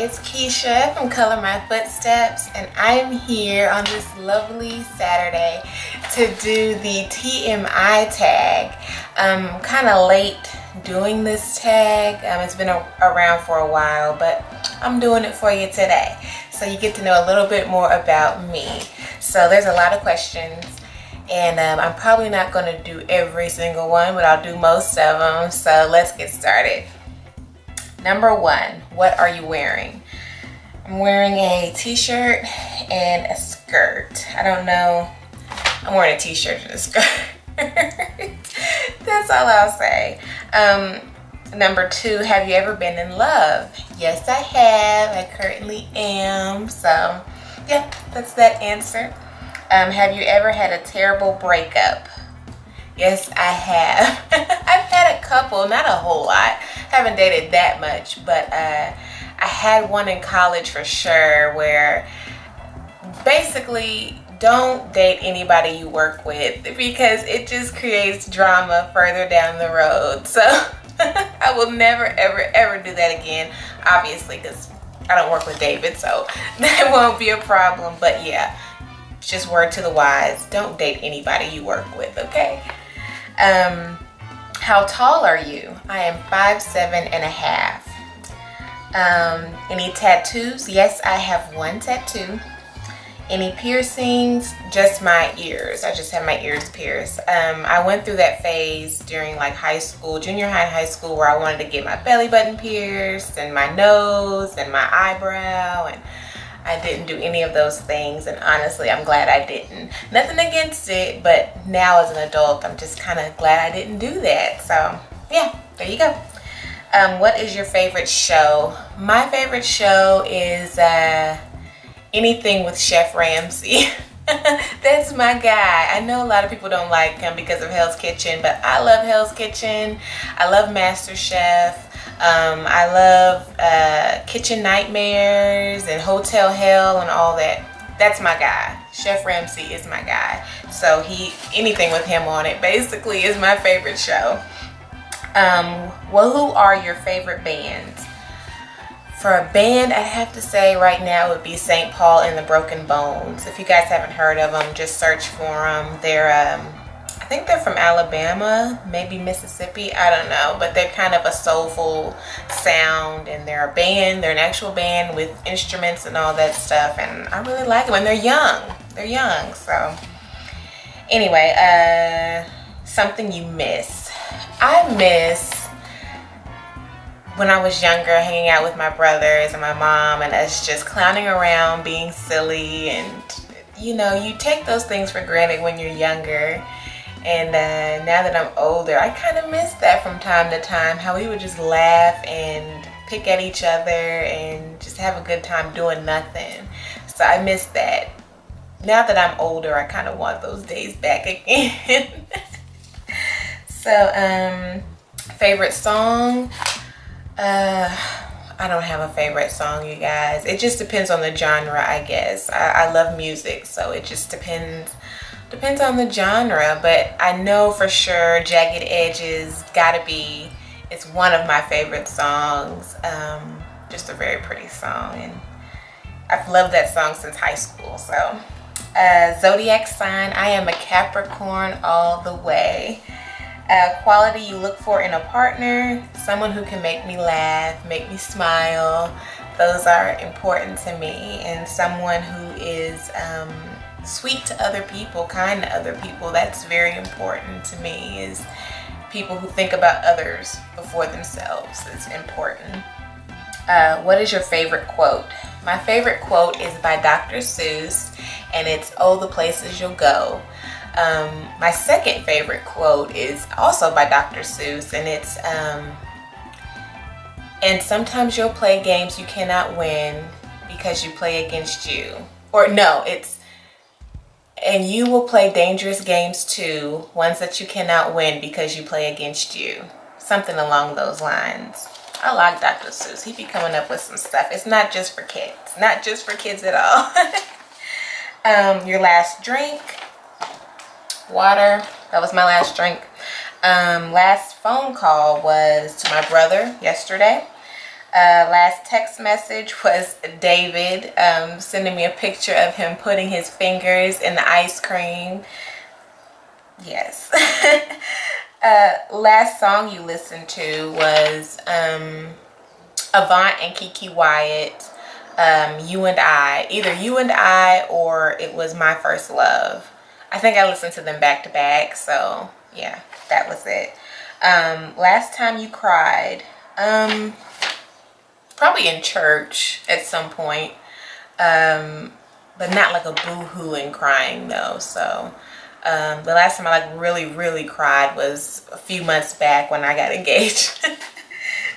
it's Keisha from Color My Footsteps and I'm here on this lovely Saturday to do the TMI tag. I'm kind of late doing this tag. Um, it's been a around for a while but I'm doing it for you today. So you get to know a little bit more about me. So there's a lot of questions and um, I'm probably not going to do every single one but I'll do most of them. So let's get started. Number one, what are you wearing? I'm wearing a t-shirt and a skirt. I don't know. I'm wearing a t-shirt and a skirt. That's all I'll say. Um, number two, have you ever been in love? Yes, I have. I currently am. So, yeah, that's that answer. Um, have you ever had a terrible breakup? Yes, I have. I've had a couple, not a whole lot haven't dated that much, but uh, I had one in college for sure where basically don't date anybody you work with because it just creates drama further down the road. So I will never, ever, ever do that again, obviously, because I don't work with David, so that won't be a problem. But yeah, just word to the wise, don't date anybody you work with, okay? Um, how tall are you? I am five seven and a half. Um, any tattoos? Yes, I have one tattoo. Any piercings? Just my ears. I just have my ears pierced. Um, I went through that phase during like high school, junior high high school where I wanted to get my belly button pierced and my nose and my eyebrow and I didn't do any of those things and honestly I'm glad I didn't. Nothing against it but now as an adult I'm just kind of glad I didn't do that. So yeah, there you go. Um, what is your favorite show? My favorite show is uh, anything with Chef Ramsay. That's my guy. I know a lot of people don't like him because of Hell's Kitchen, but I love Hell's Kitchen. I love Master Chef. Um, I love uh, Kitchen Nightmares and Hotel Hell and all that. That's my guy. Chef Ramsay is my guy. So he, anything with him on it basically is my favorite show. Um, well, who are your favorite bands? For a band, I have to say right now would be St. Paul and the Broken Bones. If you guys haven't heard of them, just search for them. They're um, think they're from Alabama, maybe Mississippi, I don't know, but they're kind of a soulful sound and they're a band, they're an actual band with instruments and all that stuff and I really like them and they're young, they're young, so anyway, uh, something you miss. I miss when I was younger hanging out with my brothers and my mom and us just clowning around, being silly and you know, you take those things for granted when you're younger and uh, now that I'm older, I kind of miss that from time to time, how we would just laugh and pick at each other and just have a good time doing nothing. So I miss that. Now that I'm older, I kind of want those days back again. so, um, favorite song? Uh, I don't have a favorite song, you guys. It just depends on the genre, I guess. I, I love music, so it just depends Depends on the genre, but I know for sure Jagged Edge's gotta be, it's one of my favorite songs. Um, just a very pretty song. And I've loved that song since high school. So, uh, zodiac sign, I am a Capricorn all the way. Quality you look for in a partner, someone who can make me laugh, make me smile. Those are important to me. And someone who is um, sweet to other people, kind to other people. That's very important to me is people who think about others before themselves is important. Uh, what is your favorite quote? My favorite quote is by Dr. Seuss and it's Oh, the Places You'll Go. Um, my second favorite quote is also by Dr. Seuss and it's um, and sometimes you'll play games you cannot win because you play against you. Or no, it's and you will play dangerous games too, ones that you cannot win because you play against you. Something along those lines. I like Dr. Seuss. He be coming up with some stuff. It's not just for kids. Not just for kids at all. um, your last drink. Water. That was my last drink. Um, last phone call was to my brother yesterday. Uh, last text message was David um, sending me a picture of him putting his fingers in the ice cream. Yes. uh, last song you listened to was um, Avant and KeKe Wyatt, um, You and I. Either You and I or it was My First Love. I think I listened to them back to back, so yeah, that was it. Um, last time you cried, um, probably in church at some point, um, but not like a boo-hoo and crying though. So um, the last time I like really, really cried was a few months back when I got engaged.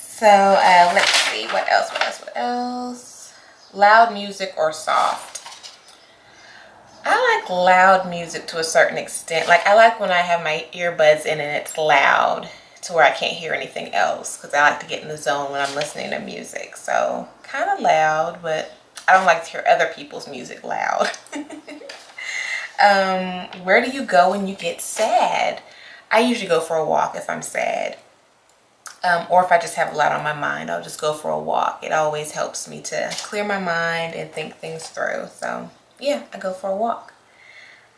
so uh, let's see, what else, what else, what else? Loud music or soft? I like loud music to a certain extent. Like I like when I have my earbuds in and it's loud to where I can't hear anything else because I like to get in the zone when I'm listening to music. So kind of loud, but I don't like to hear other people's music loud. um, where do you go when you get sad? I usually go for a walk if I'm sad. Um, or if I just have a lot on my mind, I'll just go for a walk. It always helps me to clear my mind and think things through. So yeah, I go for a walk.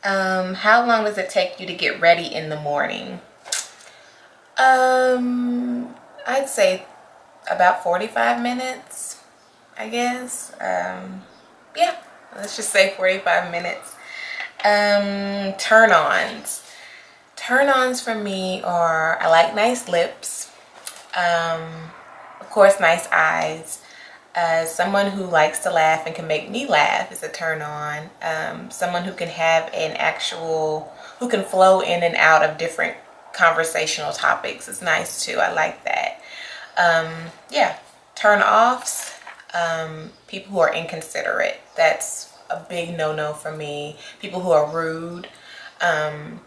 Um, how long does it take you to get ready in the morning? Um, I'd say about 45 minutes, I guess. Um, yeah, let's just say 45 minutes. Um, turn-ons. Turn-ons for me are, I like nice lips. Um, of course, nice eyes. Uh, someone who likes to laugh and can make me laugh is a turn on. Um, someone who can have an actual, who can flow in and out of different conversational topics is nice too. I like that. Um, yeah, turn offs, um, people who are inconsiderate. That's a big no-no for me. People who are rude, um,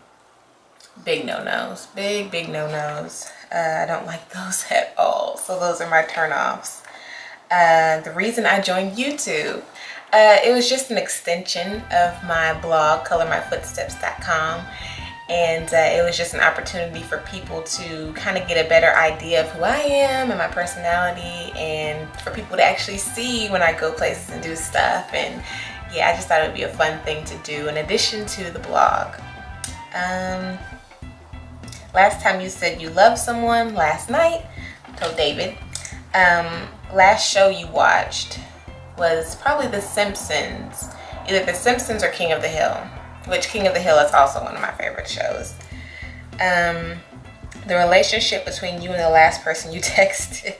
big no-nos, big, big no-nos. Uh, I don't like those at all. So those are my turn offs. Uh, the reason I joined YouTube. Uh, it was just an extension of my blog, colormyfootsteps.com. And uh, it was just an opportunity for people to kind of get a better idea of who I am and my personality and for people to actually see when I go places and do stuff. And yeah, I just thought it would be a fun thing to do in addition to the blog. Um, last time you said you loved someone last night, told David. Um, last show you watched was probably The Simpsons. Either The Simpsons or King of the Hill, which King of the Hill is also one of my favorite shows. Um, the relationship between you and the last person you texted,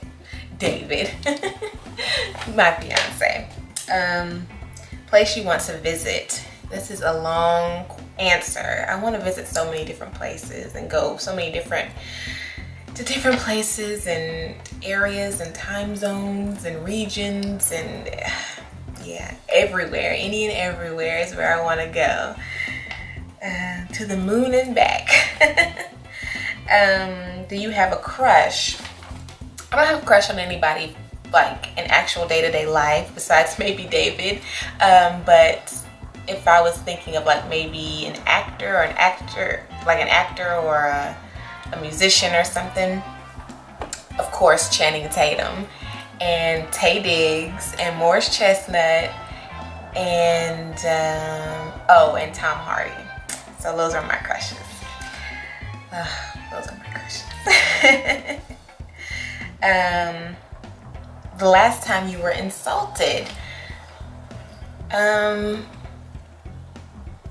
David, my fiance. Um, place you want to visit. This is a long answer. I want to visit so many different places and go so many different to different places and areas and time zones and regions and yeah, everywhere. Any and everywhere is where I want to go. Uh, to the moon and back. um, do you have a crush? I don't have a crush on anybody like in actual day-to-day -day life besides maybe David. Um, but if I was thinking of like maybe an actor or an actor, like an actor or a a musician or something, of course Channing Tatum and Taye Diggs and Morris Chestnut and um, oh and Tom Hardy. So those are my crushes. Uh, those are my crushes. um, the last time you were insulted. Um,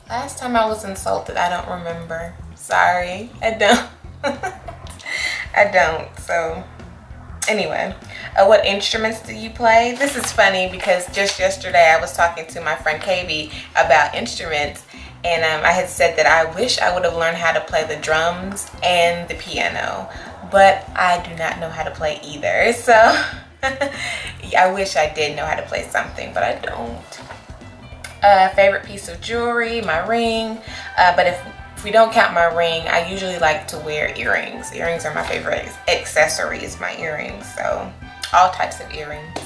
last time I was insulted, I don't remember. Sorry, I don't. I don't, so anyway. Uh, what instruments do you play? This is funny because just yesterday I was talking to my friend KB about instruments and um, I had said that I wish I would have learned how to play the drums and the piano, but I do not know how to play either. So I wish I did know how to play something, but I don't. Uh, favorite piece of jewelry, my ring. Uh, but if if we don't count my ring, I usually like to wear earrings. Earrings are my favorite accessories, my earrings. So all types of earrings.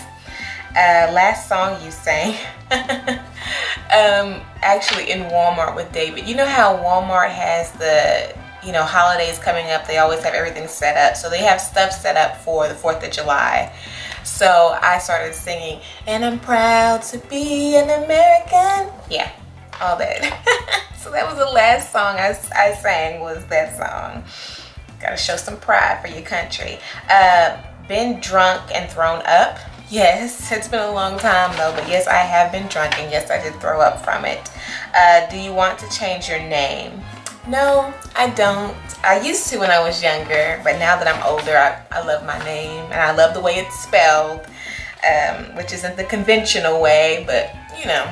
Uh, last song you sang, um, actually in Walmart with David. You know how Walmart has the, you know, holidays coming up. They always have everything set up. So they have stuff set up for the 4th of July. So I started singing, and I'm proud to be an American. Yeah, all that. so that was the last song I, I sang was that song. Gotta show some pride for your country. Uh, been drunk and thrown up. Yes, it's been a long time though, but yes, I have been drunk and yes, I did throw up from it. Uh, do you want to change your name? No, I don't. I used to when I was younger, but now that I'm older, I, I love my name and I love the way it's spelled, um, which isn't the conventional way, but you know.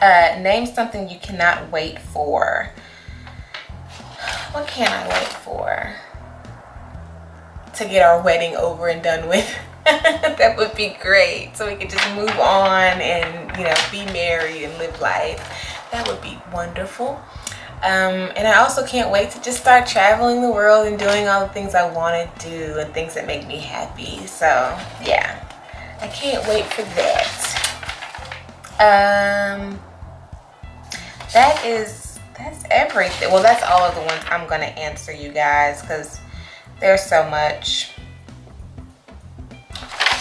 Uh, name something you cannot wait for. What can I wait for? To get our wedding over and done with. that would be great. So we could just move on and, you know, be married and live life. That would be wonderful. Um, and I also can't wait to just start traveling the world and doing all the things I want to do and things that make me happy. So, yeah. I can't wait for that. Um, that is, that's everything. Well, that's all of the ones I'm going to answer you guys because there's so much.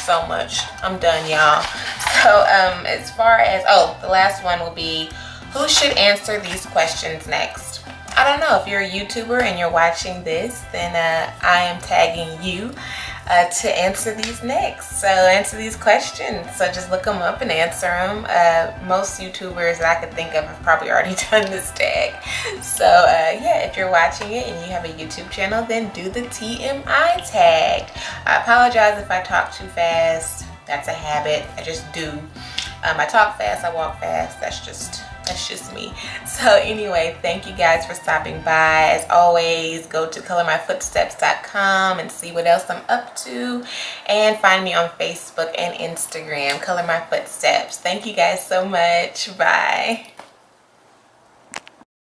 So much. I'm done, y'all. So, um, as far as, oh, the last one will be who should answer these questions next? I don't know. If you're a YouTuber and you're watching this, then uh, I am tagging you uh, to answer these next. So answer these questions. So just look them up and answer them. Uh, most YouTubers that I could think of have probably already done this tag. So uh, yeah, if you're watching it and you have a YouTube channel, then do the TMI tag. I apologize if I talk too fast. That's a habit. I just do. Um, I talk fast, I walk fast. That's just that's just me. So anyway thank you guys for stopping by. As always go to colormyfootsteps.com and see what else i'm up to. And find me on facebook and instagram color my footsteps. Thank you guys so much. Bye